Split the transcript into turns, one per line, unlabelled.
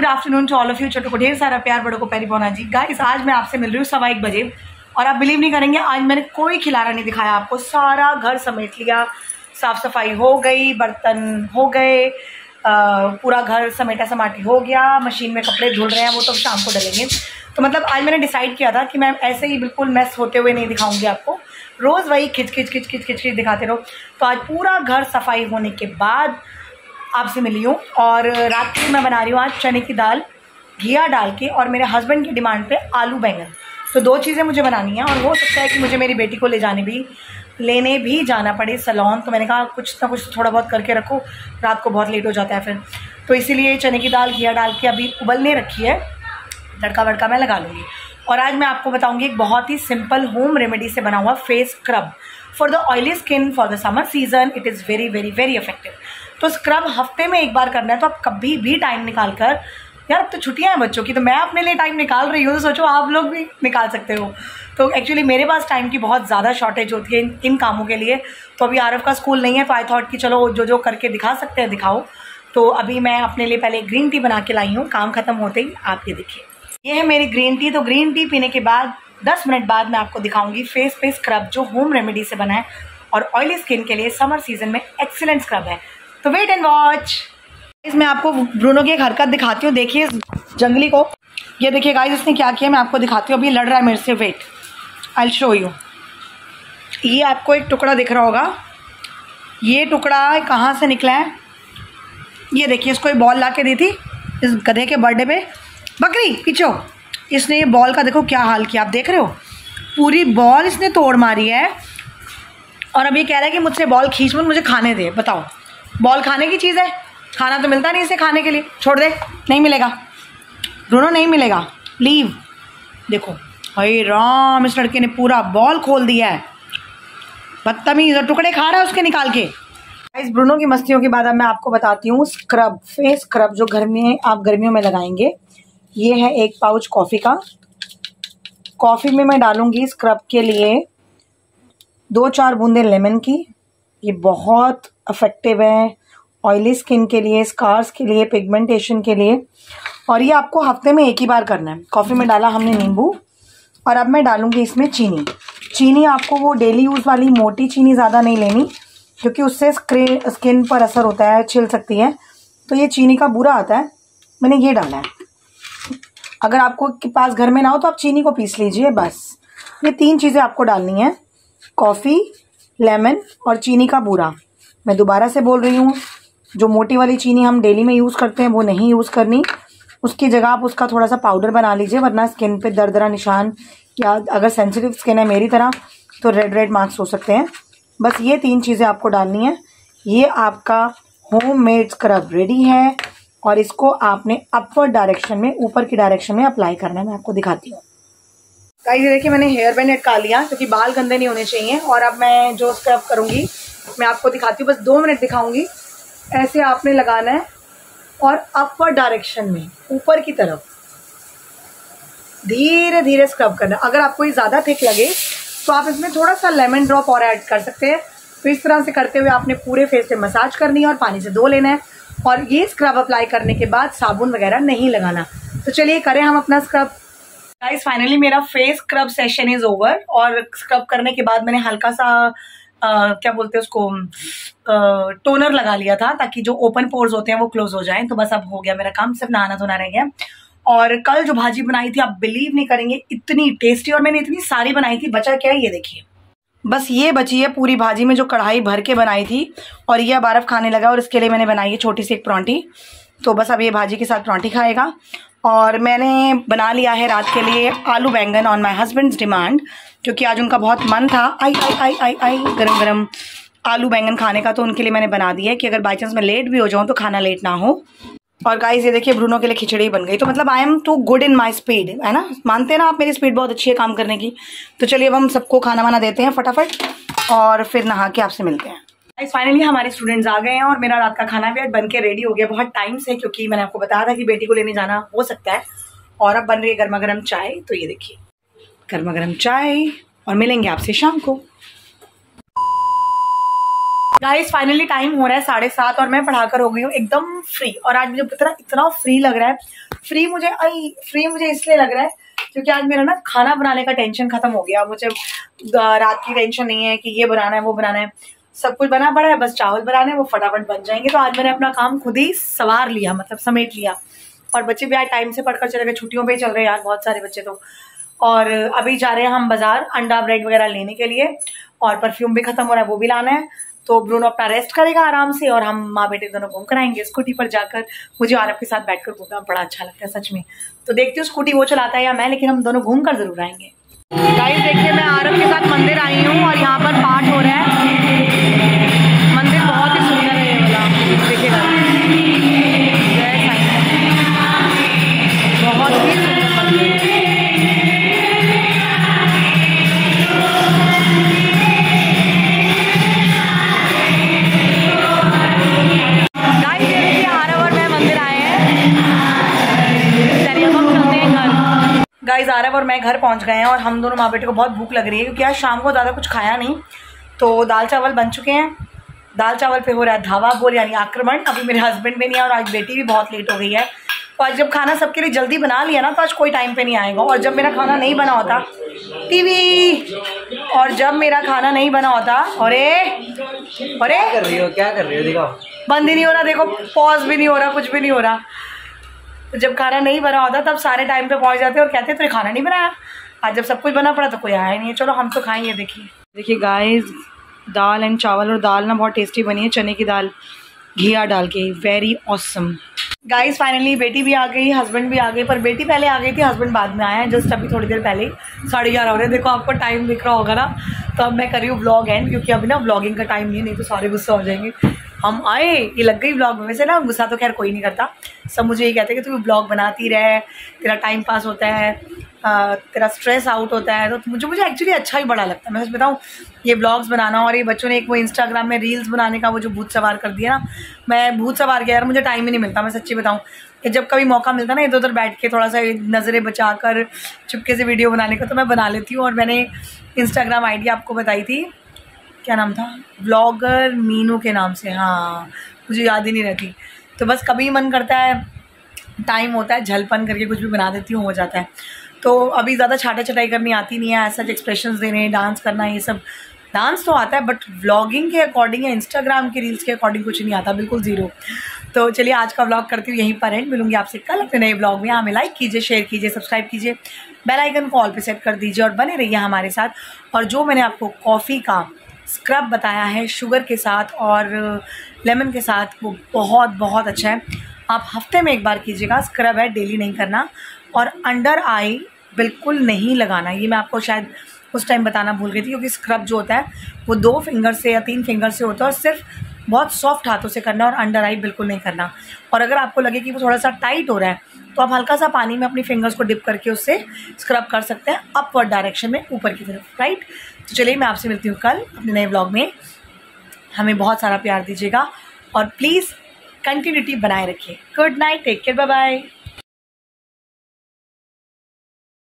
Good afternoon to all of you छोटो को ढेर सारा प्यार बड़ों को पैरी पौना जी। गाइस आज मैं आपसे मिल रही हूँ सवा एक बजे और आप बिलीव नहीं करेंगे, आज मैंने कोई खिलाना नहीं दिखाया आपको। सारा घर समेट लिया। साफ़ सफ़ाई हो गई, बर्तन हो गए पूरा घर समेटा समाटी हो गया, मशीन में कपड़े धुल रहे हैं, वो तो शाम को डलेंगे। तो मतलब आज मैंने डिसाइड किया था कि मैं ऐसे ही बिल्कुल मैस होते हुए नहीं दिखाऊँगी आपको। रोज़ वही खिच खिच खिच खिच खिच खिच दिखाते रहो। तो आज पूरा घर सफ़ाई होने के बाद आपसे मिली हूँ। और रात की मैं बना रही हूँ आज चने की दाल, घिया डाल के और मेरे हस्बैंड की डिमांड पे आलू बैंगन। तो दो चीज़ें मुझे बनानी है और हो सकता है कि मुझे मेरी बेटी को ले जाने भी, लेने भी जाना पड़े सलोन तो मैंने कहा कुछ ना कुछ थोड़ा बहुत करके रखो, रात को बहुत लेट हो जाता है फिर। तो इसीलिए चने की दाल, घिया डाल के अभी उबलने रखी है। तड़का वड़का मैं लगा लूँगी। और आज मैं आपको बताऊँगी एक बहुत ही सिंपल होम रेमेडी से बना हुआ face scrub for the oily skin for the summer season it is very very very effective तो स्क्रब हफ़्ते में एक बार करना है तो आप कभी भी टाइम निकाल कर यार अब तो छुट्टियाँ हैं बच्चों की तो मैं अपने लिए टाइम निकाल रही हूँ तो सोचो आप लोग भी निकाल सकते हो। तो एक्चुअली मेरे पास टाइम की बहुत ज़्यादा शॉर्टेज होती है इन, इन कामों के लिए। तो अभी आरफ का स्कूल नहीं है तो आई थॉट कि चलो जो जो करके दिखा सकते हैं दिखाओ। तो अभी मैं अपने लिए पहले ग्रीन टी बना के लाई हूँ काम खत्म होते ही आप ये देखिए। ये है मेरी ग्रीन टी तो ग्रीन टी पीने के बाद दस मिनट बाद मैं आपको दिखाऊँगी फेस पे स्क्रब जो होम रेमेडी से बना है और ऑयली स्किन के लिए समर सीज़न में एक्सीलेंट स्क्रब है। तो वेट एंड वॉच मैं आपको ब्रूनो की एक हरकत दिखाती हूँ, देखिए इस जंगली को। ये देखिए गाइस इसने क्या किया, मैं आपको दिखाती हूँ, अभी लड़ रहा है मेरे से वेट आई शो यू ये आपको एक टुकड़ा दिख रहा होगा। ये टुकड़ा कहाँ से निकला है? ये देखिए, इसको एक बॉल ला के दी थी, इस गधे के बर्थडे पे। बकरी, पीछो इसने ये बॉल का देखो क्या हाल किया, आप देख रहे हो? पूरी बॉल इसने तोड़ मारी है। और अब ये कह रहा है कि मुझसे बॉल खींच मत, मुझे खाने दे, बताओ। बॉल खाने की चीज़ है। खाना तो मिलता नहीं इसे खाने के लिए। छोड़ दे, नहीं मिलेगा। दोनों नहीं मिलेगा। लीव देखो अरे राम, इस लड़के ने पूरा बॉल खोल दिया है। बदतमीज और टुकड़े खा रहा है उसके निकाल के। इस ब्रूनो की मस्तियों के बाद अब मैं आपको बताती हूँ स्क्रब फेस स्क्रब जो घर में, आप गर्मियों में लगाएँगे, ये है एक पाउच कॉफ़ी का। कॉफ़ी में मैं डालूँगी स्क्रब के लिए दो चार बूंदे लेमन की। ये बहुत अफेक्टिव है ऑयली स्किन के लिए स्कार्स के लिए पिगमेंटेशन के लिए। और ये आपको हफ़्ते में एक ही बार करना है। कॉफ़ी में डाला हमने नींबू और अब मैं डालूँगी इसमें चीनी। चीनी आपको वो डेली यूज़ वाली मोटी चीनी ज़्यादा नहीं लेनी, क्योंकि उससे स्किन पर असर होता है, छिल सकती है। तो ये चीनी का बुरा आता है। मैंने ये डाला है। अगर आपको के पास घर में ना हो तो आप चीनी को पीस लीजिए, बस। ये तीन चीज़ें आपको डालनी है। कॉफ़ी लेमन और चीनी का बूरा। मैं दोबारा से बोल रही हूँ, जो मोटी वाली चीनी हम डेली में यूज़ करते हैं, वो नहीं यूज़ करनी। उसकी जगह आप उसका थोड़ा सा पाउडर बना लीजिए, वरना स्किन पे दरदरा निशान, या अगर सेंसिटिव स्किन है मेरी तरह तो रेड रेड मार्क्स हो सकते हैं। बस ये तीन चीज़ें आपको डालनी है। ये आपका होम मेड स्क्रब रेडी है, और इसको आपने अपवर्ड डायरेक्शन में, ऊपर की डायरेक्शन में अप्लाई करना है। मैं आपको दिखाती हूँ। गाइस देखिए, मैंने हेयर बैंड काट लिया, क्योंकि बाल गंदे नहीं होने चाहिए, और अब मैं जो स्क्रब करूँगी मैं आपको दिखाती हूँ, बस दो मिनट दिखाऊँगी। ऐसे आपने लगाना है और अपर डायरेक्शन में, ऊपर की तरफ़। धीरे धीरे स्क्रब करना। अगर आपको ये ज़्यादा थिक लगे तो आप इसमें थोड़ा सा लेमन ड्रॉप और ऐड कर सकते हैं। तो इस तरह से करते हुए आपने पूरे फेस पे मसाज करनी है और पानी से धो लेना है। और ये स्क्रब अप्लाई करने के बाद साबुन वगैरह नहीं लगाना। तो चलिए करें हम अपना स्क्रब गाइस फाइनली मेरा face scrub session is over और स्क्रब करने के बाद मैंने हल्का सा क्या बोलते हैं उसको टोनर लगा लिया था ताकि जो ओपन पोर्स होते हैं वो क्लोज हो जाएँ। तो बस अब हो गया मेरा काम, सिर्फ़ नहाना धोना रह गया। और कल जो भाजी बनाई थी, आप बिलीव नहीं करेंगे, इतनी टेस्टी और मैंने इतनी सारी बनाई थी, बचा क्या है ये देखिए। बस ये बची है पूरी भाजी में जो कढ़ाई भर के बनाई थी और ये अब खाने लगा और इसके लिए मैंने बनाई है छोटी सी एक परौंठी। तो बस अब ये भाजी के साथ परौंठी खाएगा। और मैंने बना लिया है रात के लिए आलू बैंगन ऑन माई हस्बैंड्स डिमांड क्योंकि आज उनका बहुत मन था। आई आई आई आई आई, गरम गरम आलू बैंगन खाने का तो उनके लिए मैंने बना दिया है कि अगर बाई चांस मैं लेट भी हो जाऊँ तो खाना लेट ना हो। और गाइस ये देखिए ब्रूनो के लिए खिचड़ी बन गई। तो मतलब I am too good in my speed है ना? मानते हैं ना आप मेरी स्पीड बहुत अच्छी है काम करने की। तो चलिए अब हम सबको खाना वाना देते हैं फटाफट और फिर नहा के आपसे मिलते हैं। गाइस फाइनली हमारे स्टूडेंट्स आ गए हैं और मेरा रात का खाना भी आज बन के रेडी हो गया। बहुत टाइम से क्योंकि मैंने आपको बताया था कि बेटी को लेने जाना हो सकता है। और अब बन रही है गर्मा गर्म चाय। तो ये देखिए। गर्मा गर्म चाय, और मिलेंगे आपसे शाम को। गाइस फाइनली टाइम हो रहा है साढ़े सात, और मैं पढ़ाकर हो गई हूँ एकदम फ्री और आज मुझे इतना इतना फ्री लग रहा है। फ्री मुझे आई फ्री मुझे इसलिए लग रहा है क्योंकि आज मेरा ना खाना बनाने का टेंशन खत्म हो गया। मुझे रात की टेंशन नहीं है कि ये बनाना है, वो बनाना है। सब कुछ बना पड़ा है, बस चावल बनाने वो फटाफट बन जाएँगे। तो आज मैंने अपना काम खुद ही सवार लिया मतलब समेट लिया। और बच्चे भी आज टाइम से पढ़कर चले गए, छुट्टियों पे चल रहे हैं यार, बहुत सारे बच्चे तो। और अभी जा रहे हैं हम बाज़ार अंडा, ब्रेड वगैरह लेने के लिए और परफ्यूम भी खत्म हो रहा है, वो भी लाना है। तो ब्रूनो अपना रेस्ट करेगा आराम से और हम माँ बेटे दोनों घूम कर आएँगे स्कूटी पर जाकर। मुझे आरब के साथ बैठकर घूमना बड़ा अच्छा लगता है, सच में। तो देखती हूँ स्कूटी वो चलाता है या मैं, लेकिन हम दोनों घूम कर ज़रूर आएँगे। गाइस देखिए, मैं आरब आरब और मैं घर पहुँच गए हैं और हम दोनों माँ बेटे को बहुत भूख लग रही है क्योंकि आज शाम को ज़्यादा कुछ खाया नहीं। तो दाल चावल बन चुके हैं। दाल चावल पे हो रहा है धावा बोल यानी आक्रमण। अभी मेरे हस्बैंड भी नहीं है और आज बेटी भी बहुत लेट हो गई है। तो आज जब खाना सबके लिए जल्दी बना लिया ना तो आज कोई टाइम पे नहीं आएगा। और जब मेरा खाना नहीं बना होता टीवी और जब मेरा खाना नहीं बना होता अरे अरे
कर रही हो? क्या कर रही हो? दिखाओ।
बंद ही नहीं हो रहा देखो पॉज भी नहीं हो रहा कुछ भी नहीं हो रहा। जब खाना नहीं बना होता तब सारे टाइम पे पहुँच जाते और कहते तो खाना नहीं बनाया? आज जब सब कुछ बना पड़ा तो कोई आया नहीं है। चलो हम तो खाएँगे देखिए। देखिए गाइस दाल एंड चावल और दाल ना बहुत टेस्टी बनी है चने की दाल घिया डाल के वेरी ऑसम गाइस फाइनली बेटी भी आ गई हस्बैंड भी आ गई पर बेटी पहले आ गई थी हस्बैंड बाद में आया है जस्ट अभी थोड़ी देर पहले साढ़े ग्यारह हो रहे हैं। देखो आपको टाइम दिख रहा होगा ना तो अब मैं करी हूँ ब्लॉग एंड क्योंकि अभी ना ब्लॉगिंग का टाइम नहीं है नहीं तो सारे गुस्सा हो जाएँगे। हम आए, ये लग गई ब्लॉग में। वैसे ना, गुस्सा तो खैर कोई नहीं करता। सब मुझे ये कहते हैं कि तू ब्लॉग बनाती रहे, तेरा टाइम पास होता है तेरा स्ट्रेस आउट होता है। तो मुझे मुझे एक्चुअली अच्छा ही बड़ा लगता है। मैं सच बताऊँ, ये ब्लॉग्स बनाना और ये बच्चों ने एक वो इंस्टाग्राम में रील्स बनाने का वो जो भूत सवार कर दिया ना, मैं भूत सवार किया यार, मुझे टाइम ही नहीं मिलता, मैं सच्ची बताऊँ। जब कभी मौका मिलता ना इधर उधर बैठ के थोड़ा सा नज़रें बचा कर चुपके से वीडियो बनाने का तो मैं बना लेती हूँ। और मैंने इंस्टाग्राम आईडी आपको बताई थी क्या नाम था? ब्लॉगर मीनू के नाम से हाँ। मुझे याद ही नहीं रहती। तो बस कभी मन करता है टाइम होता है, झलपन करके कुछ भी बना देती हूँ, हो जाता है। तो अभी ज़्यादा छाटा छटाई करनी आती नहीं है, ऐसा एक्सप्रेशन देने डांस करना, ये सब। डांस तो आता है बट व्लॉगिंग के अकॉर्डिंग या इंस्टाग्राम के रील्स के अकॉर्डिंग कुछ नहीं आता, बिल्कुल ज़ीरो तो चलिए, आज का व्लॉग करती हूँ, यहीं पर एंड मिलूँगी आपसे कल अपने नए ब्लॉग में। हमें लाइक कीजिए शेयर कीजिए सब्सक्राइब कीजिए बेल आइकन को ऑल पे सेट कर दीजिए और बने रहिए हमारे साथ। और जो मैंने आपको कॉफ़ी का स्क्रब बताया है, शुगर के साथ और लेमन के साथ, वो बहुत बहुत अच्छा है। आप हफ़्ते में एक बार कीजिएगा, स्क्रब है, डेली नहीं करना। और अंडर आई बिल्कुल नहीं लगाना, ये मैं आपको शायद उस टाइम बताना भूल गई थी, क्योंकि स्क्रब जो होता है, वो दो फिंगर से या तीन फिंगर से होता है और सिर्फ़ बहुत सॉफ्ट हाथों से करना और अंडर आई बिल्कुल नहीं करना। और अगर आपको लगे कि वो थोड़ा सा टाइट हो रहा है तो आप हल्का सा पानी में अपनी फिंगर्स को डिप करके उससे स्क्रब कर सकते हैं अपवर्ड डायरेक्शन में, ऊपर की तरफ़ राइट तो चलिए मैं आपसे मिलती हूँ कल अपने नए ब्लॉग में। हमें बहुत सारा प्यार दीजिएगा और प्लीज़ कंटिन्यूटी बनाए रखिए। Good night take care bye bye